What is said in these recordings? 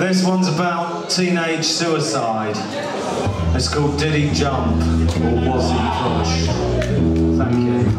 This one's about teenage suicide. It's called Did He Jump or Was He Pushed? Thank you.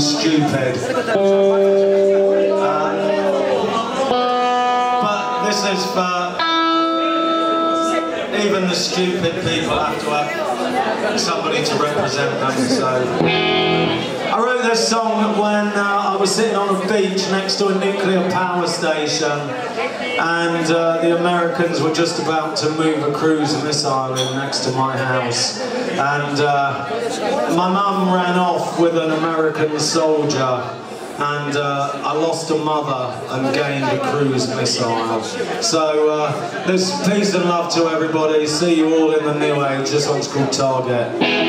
Stupid. But this is for even the stupid people have to have somebody to represent them. So I wrote this song when uh, I was sitting on a beach next to a nuclear power station and uh, the Americans were just about to move a cruise missile in next to my house. And uh, my mum ran off with an American soldier and uh, I lost a mother and gained a cruise missile. So uh, there's peace and love to everybody. See you all in the new age. This one's called Target.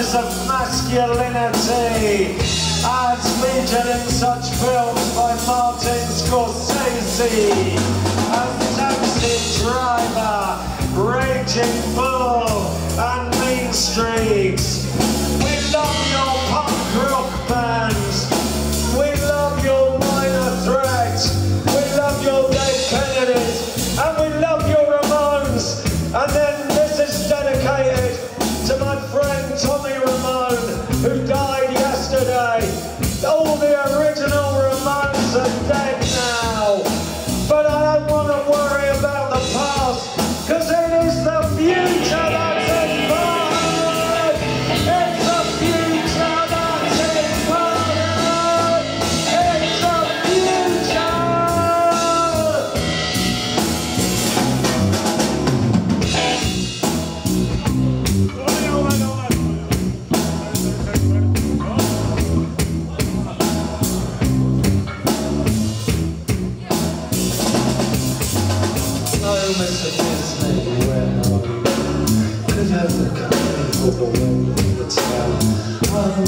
practice of masculinity as featured in such films by Martin Scorsese as Taxi Driver, Raging Bull and Mean Streets. We love your punk rock band.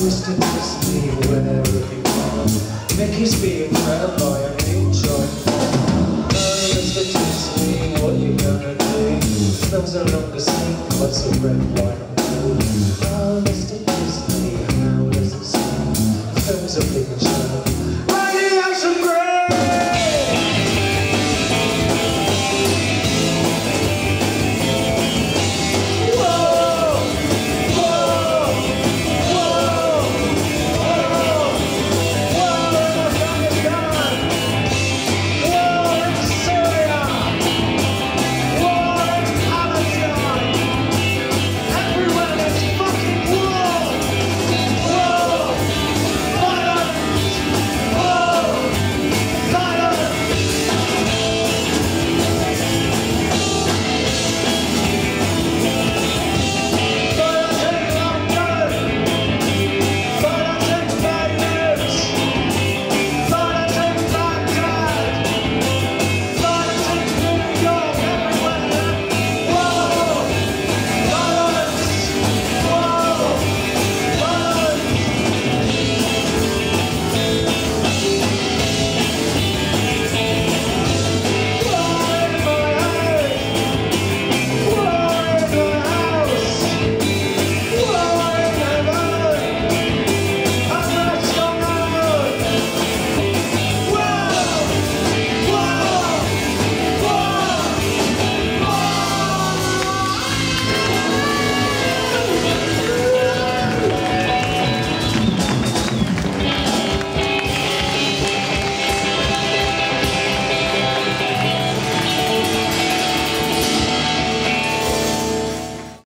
Oh, Mr. Disney, where have you gone? Mickey's being trailed by a meat joint. Oh, Mr. Disney, what you gonna do? Films are longer seen, lots of red, white,